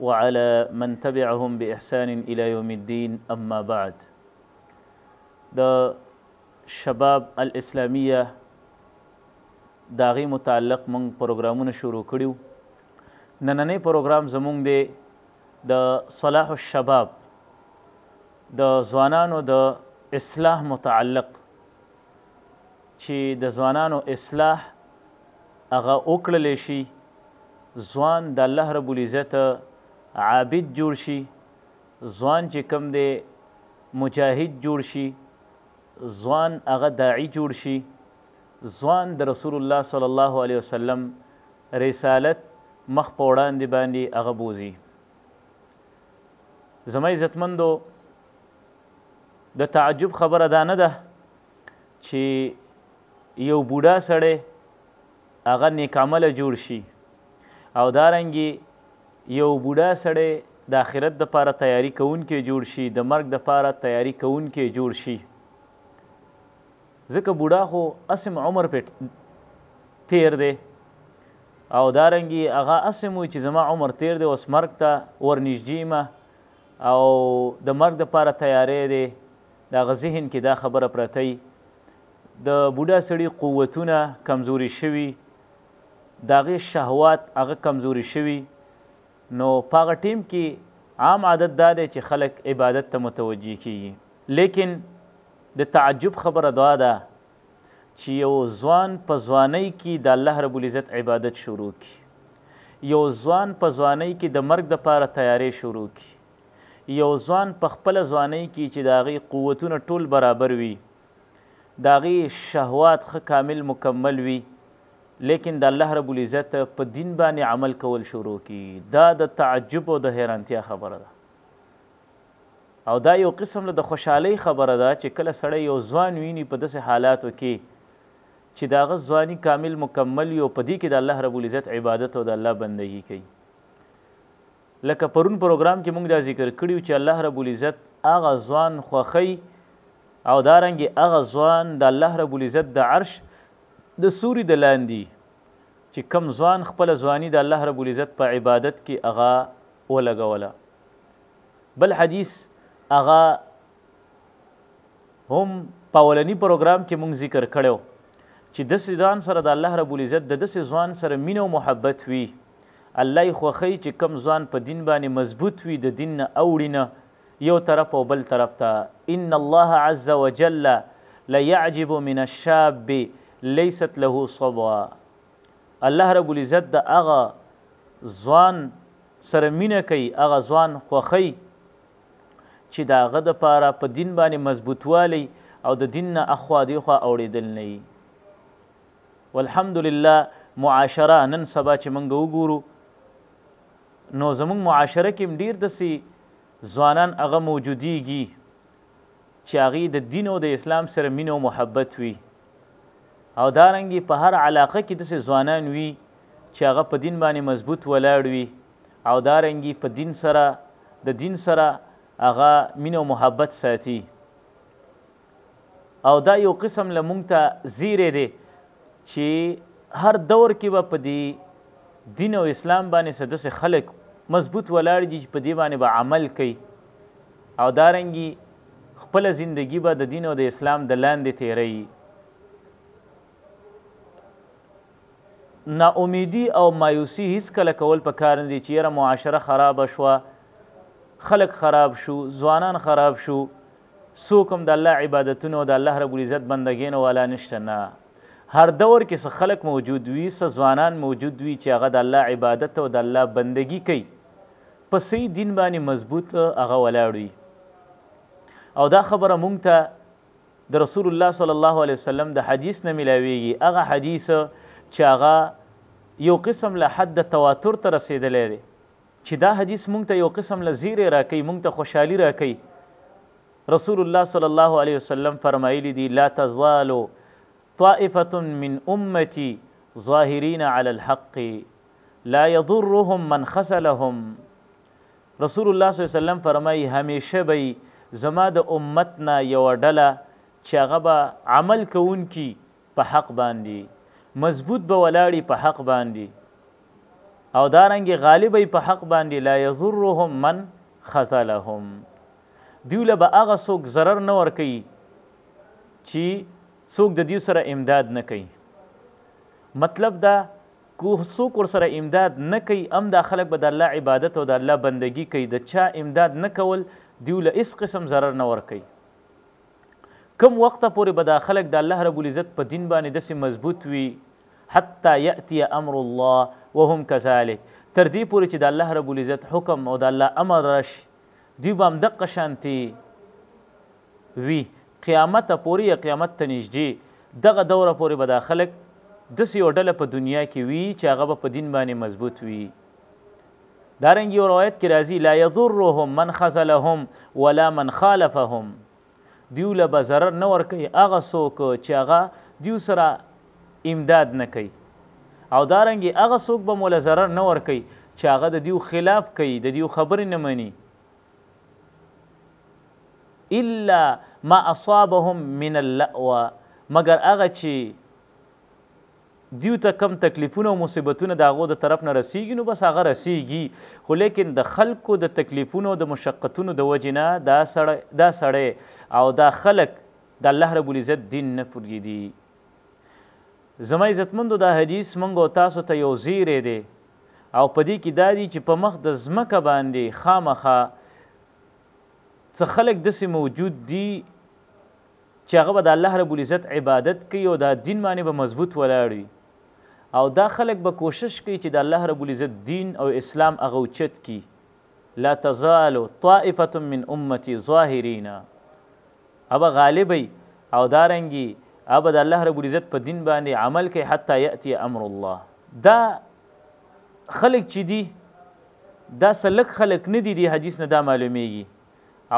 وعلى من تبعهم باحسان الى يوم الدين اما بعد د شباب الاسلامیه د هغې متعلق موږ پروګرامونه شروع کړي وو نننی پروګرام زموږ دی د صلاح الشباب د ځوانانو د اصلاح متعلق چی د ځوانانو اصلاح هغه وکړل شی ځوان د الله رب العزت عابد جوړ شی ځوان چی کوم دی مجاهد جوړ شی ځوان هغه داعی جوړ شی ځوان د رسول الله صلی الله علیه وسلم رسالت مخ په وړاندې باندې هغه بوزي زما عزتمندو د تعجب خبره دا نه ده چې یو بوډا سړی هغه نیکامله جوړ شي او دارنګي یو بوډا سړی د آخرت د پاره تیاری کوونکې جوړ شي د مرګ د پاره تیاری کوونکې جوړ شي ځکه بوډا خو اسم عمر پټ تیر دی او دارنګي هغه اسم وي چې زما عمر تیر دی اوس مرګ ته ورنږدې ما او د مرګ دپاره تیاری دی د هغه ذهن کې دا خبره پرته وي د بوډا سړي قوتونه کمزوري شوي د هغې شهوات هغه کمزوري شوي نو په هغه ټیم کې عام عادت دا دی چې خلک عبادت ته متوجه کیږي لیکن د تعجب خبره دا ده چی یو ځوان په ځوانۍ کی د الله رب العزت عبادت شروع کی یو ځوان په ځوانۍ کی د مرګ دپاره تیاری شروع کی یو ځوان په خپله ځوانۍ کی چی د هغی قوتونه ټول برابر وی د هغی شهوات ښه کامل مکمل وی لیکن د الله رب العزت په دین باندی عمل کول شروع کی دا د تعجب او د حیرانتیا خبره ده. او دا یو قسم له د خوشحالۍ خبره ده چې کله سړی یو ځوان ویني په داسې حالاتو کې چې د هغه ځواني کامل مکمل وي او په دې کې د الله رب العزت عبادت او د الله بندګي کوي لکه پرون پروګرام کې موږ دا ذکر کړیو چې الله رب العزت هغه ځوان خوخی او دارنګ هغه ځوان د الله رب العزت د عرش د سوري د لاندې چې کم ځوان خپل ځواني د الله رب العزت په عبادت کې هغه ولګوله بل حدیث هغه هم په ولنی پروګرام کې مونږ ذکر کړو چې د ځان سره د الله رب العزت د دسې ځان سره مینه او محبت وي الله یې خوښي چې کم ځان په دین باندې مضبوط وي د دین نه اوړي نه یو طرف او بل طرف ته ان الله عز وجل لا يعجب من الشاب ليست له صبوه الله رب العزت د هغه ځوان سره مینه کوي هغه ځوان خوښوي چي د هغه د پاره په دین باندې مضبوطوالی او د دین نه اخوا دیخوا اوړېدل نه وي والحمدلله معاشره نن سبا چې موږ وګورو نو زموږ معاشره کې ډیر دسي ځوانان هغه موجودیږي چې هغه د دین او د اسلام سره مینه او محبت وي او دارنګي په هر علاقه کې دسې ځوانان وي چې هغه په دین باندې مضبوط ولاړ وي او دارنګي په دین سره د دین سره هغه مینه او محبت ساتي او دا یو قسم لمونږ ته زیره دی چې هر دور کې به په دې دین او اسلام باندې سدسه خلک مضبوط ولاړ دي چې په دې باندې به عمل کوي او دارنګي خپله زندګي به د دين او د اسلام د لاندې تېروي. نا اميدي او مايوسي هيڅکله کول په کار نه دي چې يره معاشره خرابه شوه، خلک خراب شو، ځوانان خراب شو، څوک هم د الله عبادتونه او د الله رب العزت بندګينو والا نشته، نه! هر دور کې څه خلک موجود وي، څه ځوانان موجود وي چې هغه د الله عبادت او د الله بندګي کوي، په صحیح دین باندې مضبوط هغه ولاړ وي او دا خبره مونږ ته د رسول الله صلی الله علیه وسلم د حدیث نه ملاویږي هغه حدیث چې هغه یو قسم له حد تواتر ته رسیدلی دی چې دا حدیث مونږ ته یو قسم له زیری راکې مونږ ته خوشحالي راکې رسول الله صلی الله علیه وسلم فرمایلی دی لا تزال طائفه من امتی ظاهرین علی الحق لا يضرهم من خسلهم رسول الله صلی الله علیه وسلم فرمایي همیشه به زما د امت نه یو ډله چې هغه به عمل کوونکي په حق باندې مضبوط به ولاړی په حق باندې او دارنګ غالب په حق باندې لا یضرهم من خذلهم دیوله به هغه څوک zarar نه ور کوي چې څوک د دې سره امداد نه کوي مطلب دا که څوک ورسره امداد نه کوي هم دا خلک به د الله عبادت او د الله بندګي کوي د چا امداد نه کول دیو له هیڅ قسم ضرر نه ورکوي کوم وخته پورې به دا خلک د الله رب العزت په دین باندې داسې مضبوط وي حتی یاتی امر الله وهم کذالک تر دې پورې چې د الله رب العزت حکم او د الله امر راشي دوی به هم دقه شانتي وي قيامته پورې يا قيامت ته نژدې دغه دوره پورې به دا خلک دسې يوه ډله په دنيا کې وي چې هغه به په دين باندې مضبوط وي دارنګ يو روايت کې راځي لا يضرهم من خذلهم ولا من خالفهم دیو له به ضرر نه ورکوي هغه څوک چې هغه دیو سره امداد نه کوي او دارنګي هغه څوک به مولا zarar نه ور کوي چې هغه د دیو خلاف کوي د دیو خبرې نه مني الا ما اصابهم من اللؤا مګر هغه چې دیو ته کم تکلیفونه او مصیبتونه د هغو د طرف نه رسیږي نو بس هغه رسیږي خو لیکن د خلکو د تکلیفونو او د مشقتونو د وجې نه دا سړی دا سړی او دا خلک د الله رب العزت دین نه پرېږدي زما عزتمندو دا حدیث موږ او تاسو ته یو زیری دی او په دې کې دا دي چې په مخ د ځمکه باندې خامخا څه خلک داسې موجود دي چې هغه به د الله رب العزت عبادت کوي او دا دین باندې به مضبوط ولاړ وي او دا خلک به کوشش کوي چې د الله رب العزت دین او اسلام هغه اوچت کی لا تزال طائفه من امتی ظاهرین ابه غالب ئی او دارنګی ابه د الله رب العزت په دین باندی عمل کئ حتی یاتی امر الله دا خلک چی دی دا څه لک خلک ندی دی حدیث نه دا معلومیږی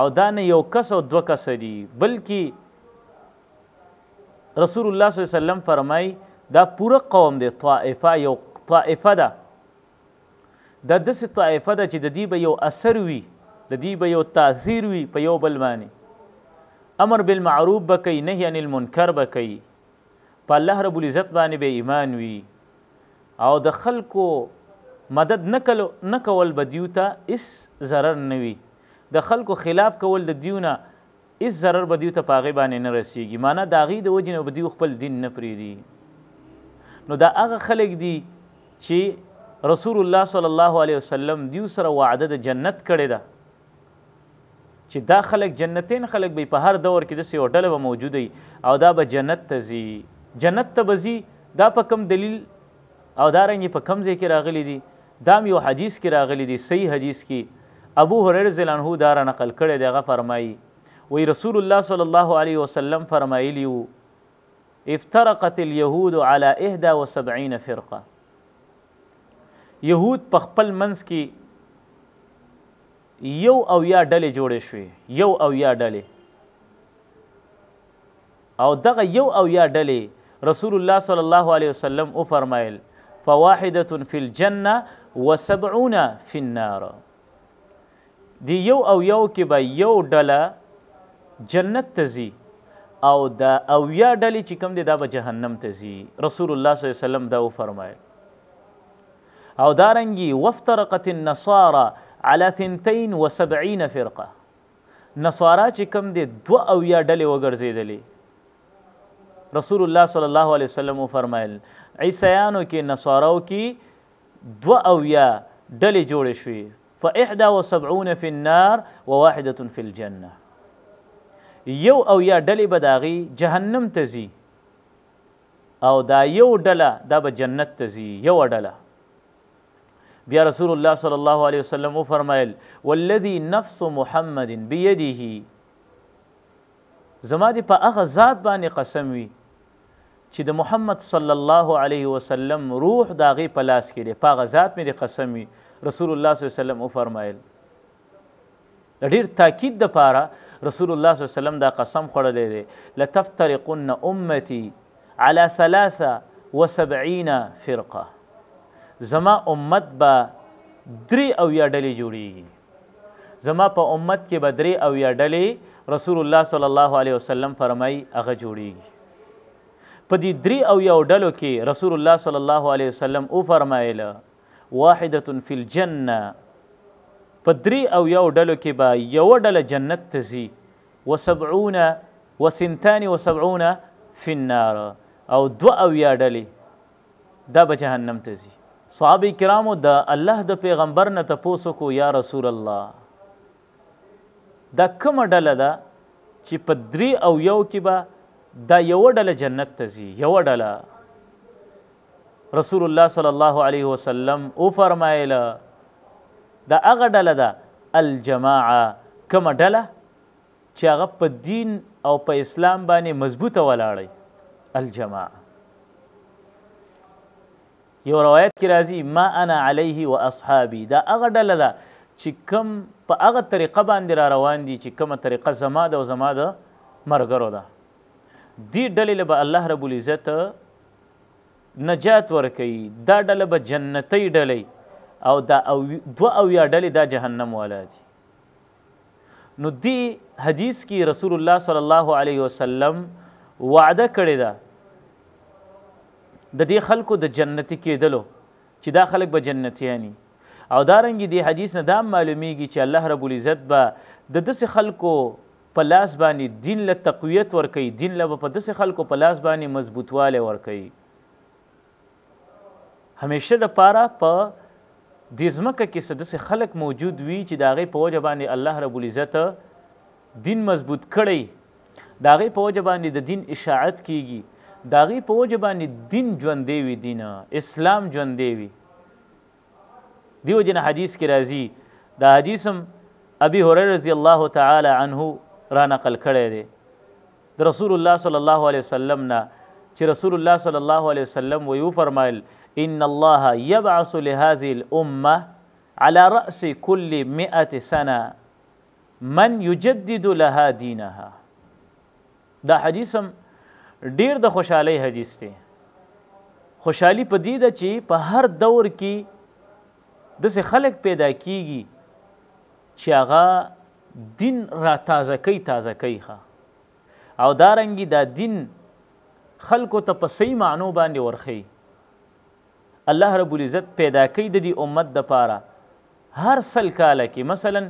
او دا نه یو کس او دو کس دی بلکی رسول الله صلی الله علیه وسلم فرمای دا پوره قوم دی طائفه یو طائفه ده دا داسې طائفه ده چې د دوی به یو اثر وي، د دوی به یو تاثیر وي په یو بل باندې، امر بالمعروف به کوي، نهی عن المنکر به کوي، په الله رب العزت باندې به ایمان وي او د خلکو مدد نه کول به دوی ته هیڅ ضرر نه وي، د خلکو خلاف کول د دوی نه هیڅ ضرر به دوی ته په هغې باندې نه رسیږي، معنی د هغې د وجې نه به دوی خپل دین نه پریږدي، نو دا هغه خلک دي چې رسول الله صلی الله علیه وسلم دوی سره وعده د جنت کړې ده چې دا خلک جنتین خلک به په هر دور کې د سیو ډله به موجوده او دا به جنت ته ځي جنت ته به ځي دا په کوم دلیل او دارنګه په کوم ځای کې راغلي دي دا هم یو حدیث کې راغلي دي صحیح حدیث کې ابو هریره رضی الله عنه دا را نقل کړی دی هغه فرمایي وی رسول الله صلی الله علیه وسلم فرمایلی وو افترقت اليهود على 71 فرقه يهود په خپل منځ کې یو او یا ډلې جوړې شوې یو او یا ډلې او دغه یو اویا ډلې رسول الله صلی الله علیه وسلم وفرمایل، فواحدة فی الجنة وسبعون فی النار، دې یو اویاو کې به یو ډله جنت ته ځي او دا اویا ډلې چې کوم دي دا به جهنم ته ځي، رسول الله صلی الله علیه وسلم دا وفرمایل. او دارنګي وافترقت النصارى على ثنتين وسبعين فرقه نصارا چې کوم دي دوه او یا ډلې وګرځېدلې رسول الله صلی الله علیه وسلم فرمایل عیسیانو کې نصاراو کې دوه او یا ډلې جوړې شوې فاحدا وسبعون فی النار وواحده فی الجنه یو او یا ډلې به داغي جهنم ته ځي او دا یو ډله دا به جنت ته ځي یو ډله بیا رسول الله صلی الله علیه وسلم فرمایل والذي نفس محمد بيده زما دې په هغه ذات باندې قسم وي چې د محمد صلی الله علیه وسلم روح داغه په لاس کې دی په هغه ذات مې دې قسم وي رسول الله صلی الله علیه وسلم فرمایل د ډیر تاکید د پاره رسول الله صلی الله علیه وسلم دا قسم خوړلې دی لتفترقن امتی على 73 فرقه زما امت به درې او یا ډلې جوړیږي زما په امت کې به درې او یا ډلې رسول الله صلی الله علیه وسلم فرمای هغه جوړیږي په دې درې او یا ډلو کې رسول الله صلی الله علیه وسلم او فرمایله واحدة فی الجنة، په درې او یو ډلو کې به یوه ډله جنت ته ځي، وسبعون وثنتان وسبعون فی النار، او دوه اویا ډلې دا به جهنم ته ځي. صحابه کرامو د الله د پیغمبر نه تپوس وکړو، یا رسول الله! دا کومه ډله ده چې په درې او یو کې به دا یوه ډله جنت ته ځي، یوه ډله؟ رسول الله صلی الله علیه وسلم وفرمایل، دا هغه ډله ده، الجماعه، کومه ډله چې هغه په دین او په اسلام باندې مضبوطه ولاړه وي، الجماعه. یو روایت کې راځي، ما انا علیه و اصحابي، دا هغه ډله ده چې کوم په هغه طریقه باندې را روان دي چې کومه طریقه زما ده او زما د ملګرو ده. دې ډلې له به الله رب العزت نجات ورکوي دا ډله به جنتۍ ډله وي او دا دوه اویا ډلې دا جهنم والا دي نو دې حدیث کې رسول الله صلی الله علیه وسلم وعده کړې ده د دې خلکو د جنتی کېدلو چې دا خلک به جنتیانی او دارنګ دی حدیث نه دا معلومیږي چې الله رب العزت به د دس خلکو په لاس باندې دين له تقويت ورکوي دين له به په داسې خلکو په لاس باندې مضبوطوالی ورکوي همیشه د پاره په پا د ځمکه کې څه داسې خلک موجود وي چې د هغې په وجه باندې الله رب العزت دین مضبوط کړی د هغې په وجه باندې د دین اشاعت کیږي د هغې په وجه باندې دین ژوندی وي دین اسلام ژوندی وي دیو جن حدیث کې راځي دا حدیثم ابي هريره رضی الله تعالی عنه را نقل کړی دی د رسول الله صلی الله علیه وسلم نه چې رسول الله صلی الله علیه وسلم ویو فرمایل ان الله يبعث لهذه الامه على راس كل 100 سنه من يجدد لها دينها دا حدیث هم ډیر د خوشحالۍ حدیث دی خوشحالي په دې ده چې په هر دور کې داسې خلک پیدا کیږي چې هغه دین را تازه کوي تازه کوي ښه او دارنګي دا دین خلکو ته په صحیح معنو باندې ورخی الله رب العزت پیدا کوي د دې امت د پاره هر سل کاله کې مثلا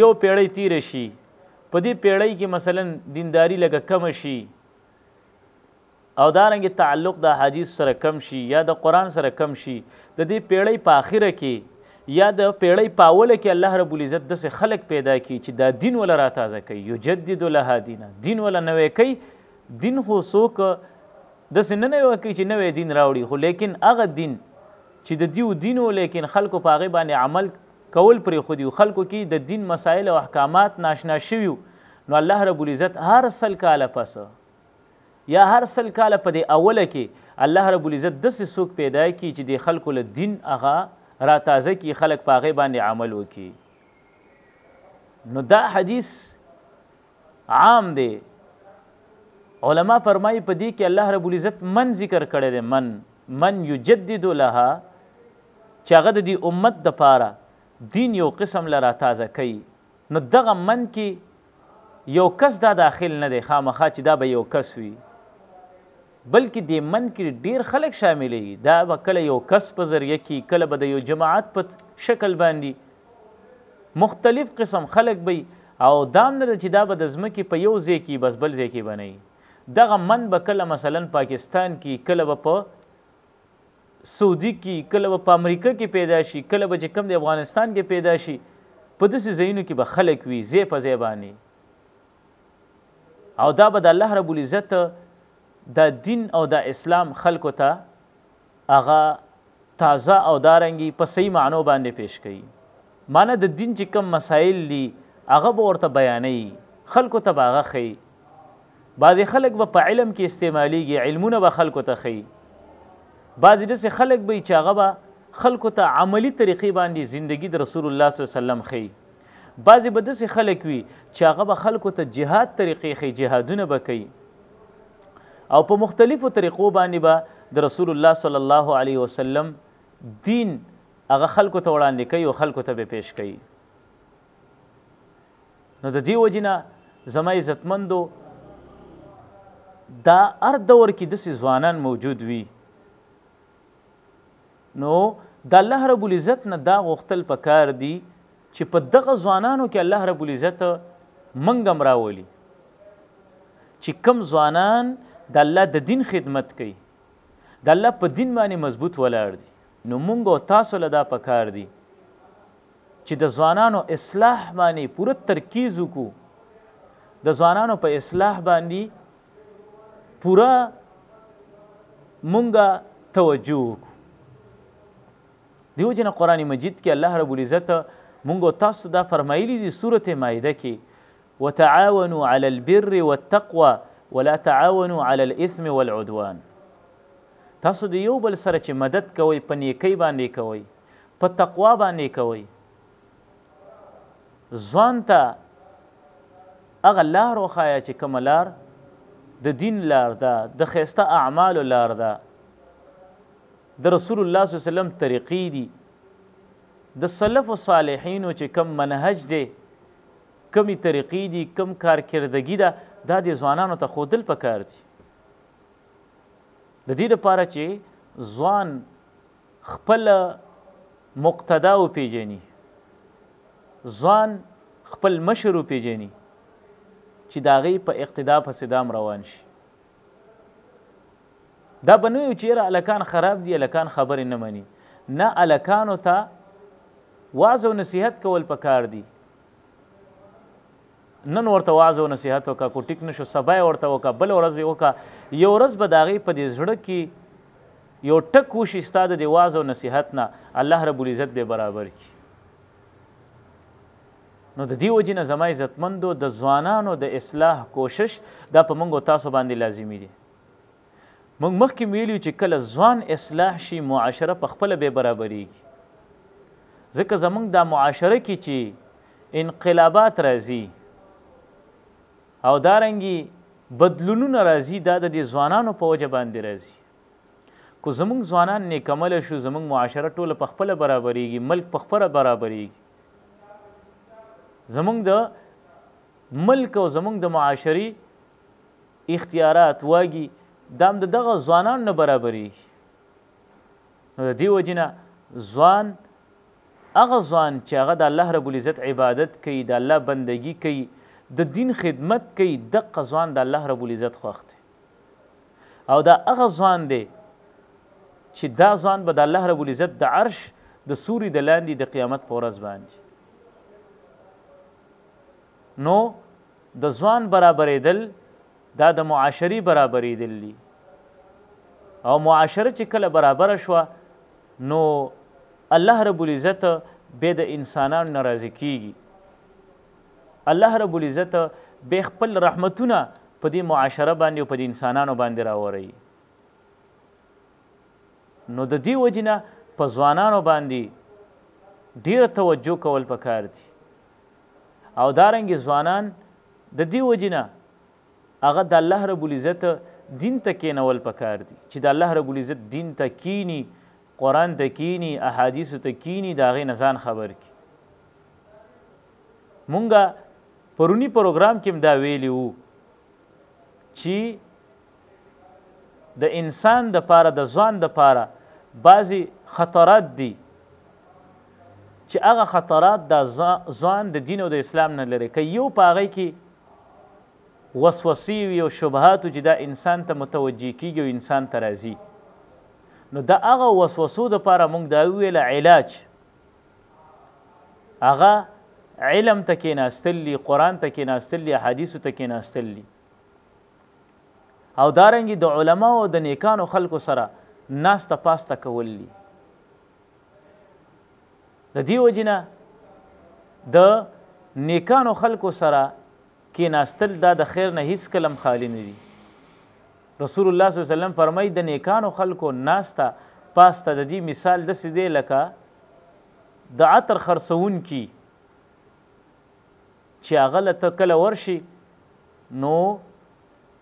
يو پيړۍ تيره شي په دې پيړۍ کې مثلا دینداری لګه کم شي او دارنګ تعلق د حدیث سره کم شي یا د قران سره کم شي د دې پيړۍ په اخره کې یا د پیړۍ پاوله کې الله رب العزت د څه خلق پیدا کی چې دا دین ولا را تازه کوي یجدد لها دینه دین ولا نوې کوي دین خو څوک د څه نه نوې کوي چې نوې دین راوړي خو لیکن هغه دین چی د دیو دین وو لیکن خلکو په هغه باندی عمل کول پریښودی وو خلکو کی د دین مسایل او احکامات ناشنا شوی وو نو الله رب العزت هر سل کاله پس یا هر سل کاله په دی اوله کی الله رب العزت دسی څوک پیدا کی چی دی خلکو له دین هغه را تازه کی خلک په هغه باندی عمل وکی نو دا حدیث عام دی علما فرمایي په دې کې الله رب العزت من ذکر کړی دی من من یجدد لها چې هغه د دې امت د پاره دین یو قسم لرا تازه کوي نو دغه من کې یو کس دا داخل نه دی خامخا چې دا به یو کس وي بلکې دې من کې ډېر خلک شامل دي، دا به کله یو کس په ذریعه کېږي، کله به د یو جماعت په شکل باندې، مختلف قسم خلک به وي او دا هم نه ده چې دا به د ځمکې په یو ځای کې وي بس بل ځای کې به نه وي، دغه من به کله مثلاً پاکستان کې وي، کله به په سعودي کې وي، کله به په امریکا کې پیدا شي، کله به چې کوم دی افغانستان کې پیدا شي، په داسې ځایونو کې به خلک وي، ځای په ځای باندې. او دا به د الله رب العزت د دین او د اسلام خلکو ته هغه تازه او دارنګي په صحیح معنو باندې پیش کړي معنی د دین چې کم مسائل دي هغه به ورته بیانې خلکو ته باغه خي بعضی خلک به په علم کې استعماليږي علمونه به خلکو ته خي بعضی داسې خلک به چې هغه به خلکو ته عملی طریقې باندې زندگی د رسول الله صلی الله علیه وسلم خي بعضې به داسې خلک وي چې هغه به خلکو ته جهاد طریقې ښي جهادونه به کوي او په مختلفو طریقو باندې به د رسول الله صلی الله علیه وسلم دین هغه خلکو ته وړاندې کوي او خلکو ته به پیش کوي نو د دې وجنه زما عزتمندو دا هر دور کې داسې ځوانان موجود وي نو دالله رب العزت نه دا غوښتل پکار دي چې په دغه ځوانانو کې الله رب العزت منګم راولي چې کم ځوانان د الله د دین خدمت کوي د الله په دین باندې مضبوط ولاړ دي نو مونږ او تاسو له دا پکار دي چې د ځوانانو اصلاح باندې پوره ترکیز وکړو د ځوانانو په اصلاح باندې پوره مونږه توجه وکړو دیو جن قران مجید کې الله رب العزت مونږ تاسو دا فرمایلی دی سورته مائده کې وتعاونوا على البر والتقوى ولا تعاونوا على الاثم والعدوان تاسو د یو بل سره چې مدد کوئ په نیکی باندې کوئ په تقوا باندې کوئ ځوان ته هغه لار وښایه چې کومه لار د دین لار ده د ښایسته اعمالو لار ده د رسول الله صلی الله علیه وسلم طریقې دي د سلف او صالحینو چې کم منهج دی کمی طریقې دي کم کارکردګي ده دا د ځوانانو ته خودل پکار دي د دې لپاره چې ځوان خپله مقتدا وپېژني، ځان خپل مشر وپېژني چې د هغه په اقتدا پسې دام روان شي. دا به نه وي چې یاره هلکان خراب دي، هلکان خبرې نه مني، نه هلکانو ته وعظ او نصیحت کول پکار دي، نن ورته واعظ او نصیحت وکا کو ټیک نشو سبا ورته وکا بل ورځ دی وکا یو ورځ به داغي په دې زړه کې یو ټک وشي ستاد دی واعظ او نصیحت نه الله رب العزت به برابر کی نو د دې وجې نه زما عزتمندو د ځوانانو د اصلاح کوشش دا په موږ تاسو باندې لازمی دی موږ مخکې ویلي چې کله ځوان اصلاح شي معاشره په خپله به برابرېږي ځکه زمونږ دا معاشره کې چې انقلابات راځي او دارنګي بدلونونه راځي دا د دې ځوانانو په وجه باندې راځي کو زمونږ ځوانان نیکمل شو زمونږ معاشره ټوله په خپل برابرېږي ملک په خپل برابرېږي زمونږ د ملک او زمونږ د معاشري اختیارات واګي دا هم د دغه ځوانانو نه برابرېږي نو د دې وجې نه ځوان هغه ځوان چې هغه د الله رب العزت عبادت کوي د الله بندگی کوي د دین خدمت کوي دقه ځوان د الله رب العزت خوښ دی او دا هغه ځوان دی چې دا ځوان به د الله رب العزت د عرش د سوري د لاندې د قیامت په ورځ باندې نو د ځوان برابرېدل دا د معاشري برابرېدل دي او معاشره چې کله برابره شوه نو الله رب العزت به د انسانانو ناراضي کیږي الله رب العزت به خپل رحمتونه په دې معاشره باندې او په دې انسانانو باندې راوړي نو د دې وجنه په ځوانانو باندې ډیر توجه کول پکار دي او دارنګ ځوانان د دې وجنه هغه د الله رب العزت دین ته کینول پکار دي چې د الله رب العزت دین ته کینی قران ته کینی احادیث ته کینی دا غي نزان خبر کی مونږه پرونی پروګرام کې دا ویلی وو چې د انسان د پاره د ځان د پاره بعضی خطرات دي چې هغه خطرات د ځان د دین او د اسلام نه لري که یو پاغې کې وسوسې وي او شبهات چې دا انسان ته متوجي کیږي او انسان ته راځي نو دا هغه وسوسو د پاره موږ دا ویل علاج هغه علم ته کې ناستلی قران ته کې ناستلی حدیث ته کې ناستلی او دارنګي د علما او د نیکانو خلکو سره ناسته پاسته کول دي د دیو جنا د نیکانو خلکو سره کې ناستل دا د خیر نه هیڅ کلم خالی نه دي رسول الله صلی الله علیه وسلم فرمایي د نیکانو خلکو ناستا پاستا د دې مثال د سیدې لکه د عطر خرڅون کی چې هغه له ته کله ورشي نو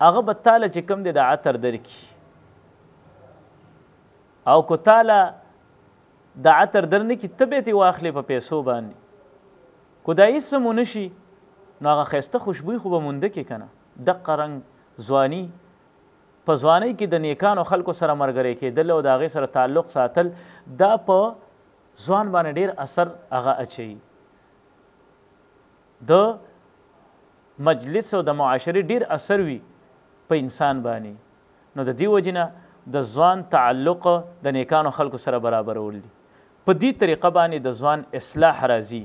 هغه به تاله چې کوم دی د عطر درکي او کو تاله د عطر درنه کی تبه تی واخلې په پیسو باندې کو دا هیڅ مونږ شي نو هغه خسته خوشبوې خو به مونږ کې کنه د قرنګ ځواني په ځواني کې د نیکانو خلکو سره مرګري کېدل او د هغه سره تعلق ساتل دا په ځوان باندې ډیر اثر هغه اچي د مجلس او د معاشرې ډیر اثر وي په انسان باندې نو د دې وجې نه د ځوان تعلق د نیکانو خلکو سره برابرول دي په دې طریقه باندې د ځوان اصلاح راځي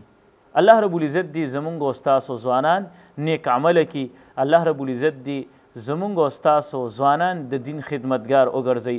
الله رب العزت دی زمونږ او تاسو ځوانان نیک عمل کی الله رب العزت دی زمونږ او تاسو ځوانان د دین خدمتګار وګرځي